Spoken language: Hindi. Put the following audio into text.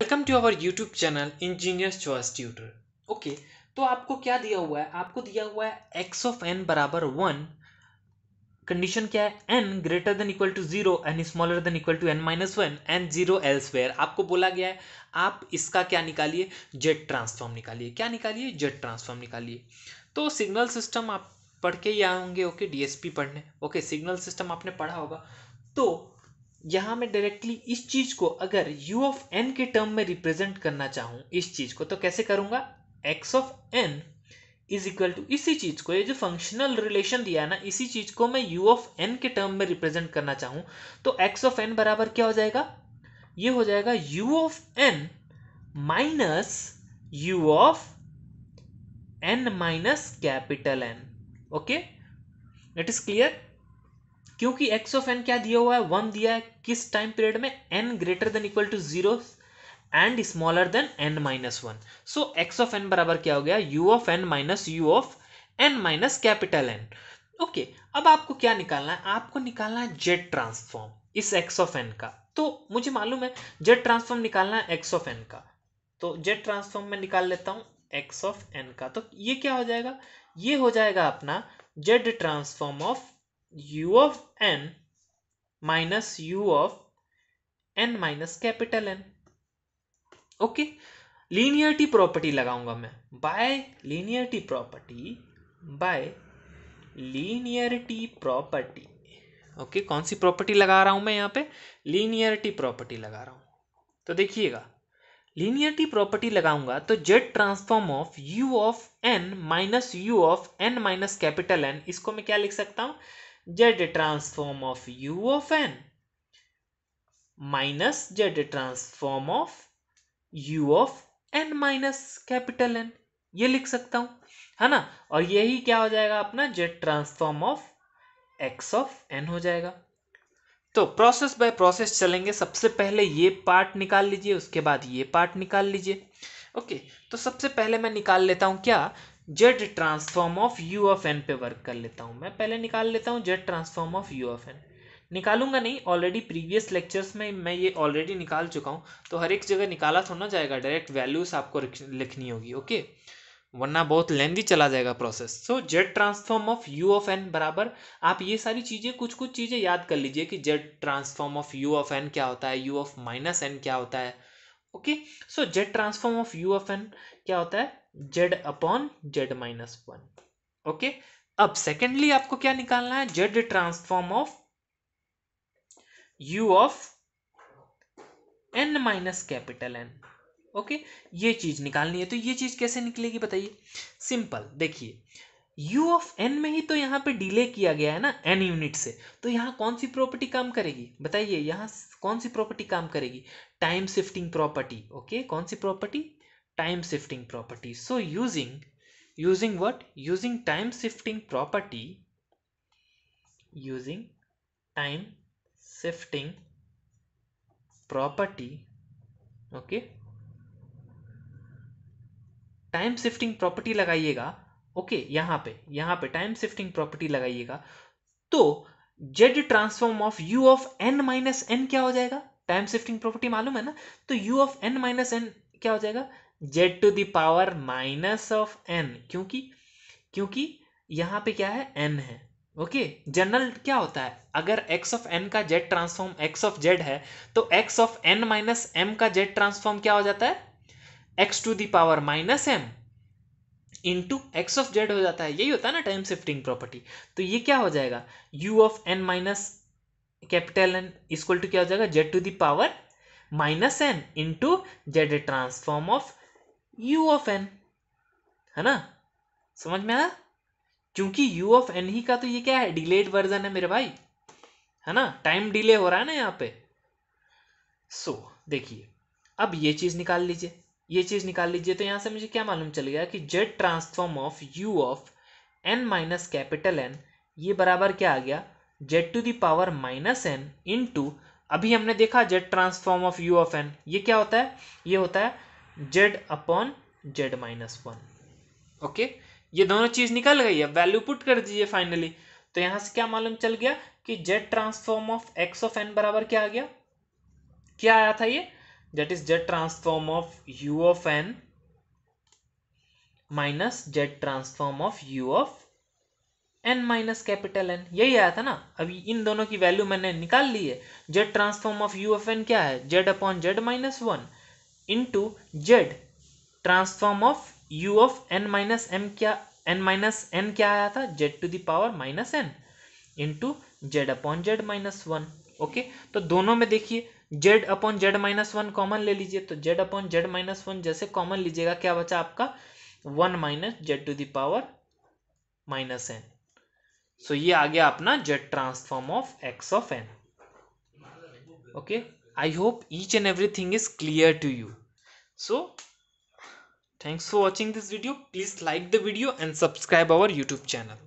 Welcome to our YouTube channel engineers choice tutor okay तो आपको क्या दिया हुआ है? आपको दिया हुआ है एक्स ऑफ़ एन बराबर वन कंडीशन क्या है? N greater than equal to zero n smaller than equal to n minus one n zero elsewhere आपको बोला गया है, आप इसका क्या निकालिए? जेड ट्रांसफॉर्म निकालिए। क्या निकालिए? जेड ट्रांसफॉर्म निकालिए। तो सिग्नल सिस्टम आप पढ़ के ही आएँगे ओके डीएसपी पढ़ने। ओके सिग्नल सिस्टम आपने पढ़ा होगा। तो यहाँ मैं डायरेक्टली इस चीज़ को अगर u ऑफ़ n के टर्म में रिप्रेजेंट करना चाहूँ, इस चीज़ को तो कैसे करूँगा? x of n is equal to इसी चीज़ को, ये जो फंक्शनल रिलेशन दिया है ना, इसी चीज़ को मैं u ऑफ़ n के टर्म में रिप्रेजेंट करना चाहूँ तो x ऑफ़ n बराबर क्या हो जाएगा? ये हो जाएगा u of n minus u of n minus capital n okay it is clear क्योंकि एक्स ऑफ़ एन क्या दिया हुआ है? वन दिया है। किस टाइम पीरियड में? N greater than equal to zero and smaller than n minus one so x of n बराबर क्या हो गया? U of n minus u of n minus capital n okay अब आपको क्या निकालना है? आपको निकालना है जेड ट्रांसफॉर्म इस एक्स ऑफ़ एन का। तो मुझे मालूम है जेड ट्रांसफॉर्म निकालना है एक्स ऑफ़ एन का। तो जेड ट्रांसफॉर्म में निकाल लेता हूँ एक्स ऑफ़ एन का। तो ये क्या हो जाएगा? ये हो जाएगा अपना z transform of u of n minus u of n minus capital n. Okay linearity property लगाऊँगा मैं. By linearity property by linearity property okay कौन सी प्रॉपर्टी लगा रहा हूँ मैं यहाँ पे? लीनियरिटी प्रॉपर्टी लगा रहा हूँ. तो देखिएगा. लीनियरिटी प्रॉपर्टी लगाऊँगा तो z transform of u of n minus u of n minus capital n इसको मैं क्या लिख सकता हूँ? Z transform of u of n minus z transform of u of n minus capital n ये लिख सकता हूँ, है ना? और यही क्या हो जाएगा अपना? Z transform of x of n हो जाएगा। तो प्रोसेस बाय प्रोसेस चलेंगे। सबसे पहले ये पार्ट निकाल लीजिए, उसके बाद ये पार्ट निकाल लीजिए। ओके तो सबसे पहले मैं निकाल लेता हूँ क्या? Z transform of u of n पे वर्क कर लेता हूँ मैं। पहले निकाल लेता हूँ z transform of u of n निकालूँगा नहीं ऑलरेडी प्रीवियस लेक्चर्स में मैं ये ऑलरेडी निकाल चुका हूँ तो हर एक जगह निकाला थोड़ा जाएगा डायरेक्ट वैल्यूज़ आपको लिखनी होगी ओके वरना बहुत लेंदी चला जाएगा process so z transform of u of n बराबर, आप ये सारी चीज़ें कुछ कुछ चीज़ें याद कर लीजिए कि z transform of u of n क्या होता है यू ऑफ़ माइनस एन क्या होता है। Okay? So z transform of u of n क्या होता है? Z upon z minus one okay? अब सेकेंडली आपको क्या निकालना है? Z transform of u of n minus capital n okay? ये चीज़ निकालनी है तो ये चीज़ कैसे निकलेगी बताइए। सिंपल देखिए। U ऑफ़ n में ही तो यहाँ पे डिले किया गया है ना, n यूनिट से। तो यहाँ कौन सी प्रॉपर्टी काम करेगी? बताइए, यहाँ कौन सी प्रॉपर्टी काम करेगी? टाइम शिफ्टिंग प्रॉपर्टी ओके कौन सी property time shifting property so using using what? Using time shifting property, using time shifting property, okay? Time shifting property लगाइएगा। ओके यहाँ पे यहाँ पे टाइम शिफ्टिंग प्रॉपर्टी लगाइएगा। तो z transform of u of n minus n क्या हो जाएगा? टाइम शिफ्टिंग प्रॉपर्टी मालूम है ना? तो u of n minus n क्या हो जाएगा? Z to the power minus of n क्योंकि क्योंकि यहाँ पे क्या है? एन है। Okay okay? जनरल क्या होता है? अगर x ऑफ़ n का z transform x of z है तो x of n minus m का z ट्रांसफॉर्म क्या हो जाता है? X to the power minus m into x of z हो जाता है। यही होता है ना टाइम शिफ्टिंग प्रॉपर्टी तो ये क्या हो जाएगा? u of n minus capital n equal to क्या हो जाएगा? z to the power minus n into z transform of u of n है ना? समझ में आया? क्योंकि यू ऑफ़ एन ही का तो ये क्या है? डिलेड वर्जन है मेरे भाई। है ना? टाइम डिले हो रहा है ना यहाँ पे। सो so, देखिए अब ये चीज़ निकाल लीजिए। ये चीज़ निकाल लीजिए तो यहाँ से मुझे क्या मालूम चल गया कि z transform of u of n minus capital n ये बराबर क्या आ गया? Z to the power minus n into अभी हमने देखा z transform of u of n ये क्या होता है? ये होता है z upon z minus one okay ये दोनों चीज़ निकल गई है वैल्यू पुट कर दीजिए फाइनली तो यहाँ से क्या मालूम चल गया कि z transform of x of n बराबर क्या आ गया? क्या आया था ये? That is z transform of u of n minus z transform of u of n minus capital n यही आया था ना? अभी इन दोनों की वैल्यू मैंने निकाल ली है। Z transform of u of n क्या है? Z upon z minus one into z transform of u of n minus m क्या एन माइनस एन क्या आया था? Z to the power minus n into z upon z minus one okay? तो दोनों में देखिए, z upon z minus one common ले लीजिए तो z upon z minus one जैसे कॉमन लीजिएगा, क्या बचा आपका? One minus z to the power minus n. So ये आ गया अपना z transform of x of n. Okay? I hope each and everything is clear to you. So thanks for watching this video. Please like the video and subscribe our youtube channel.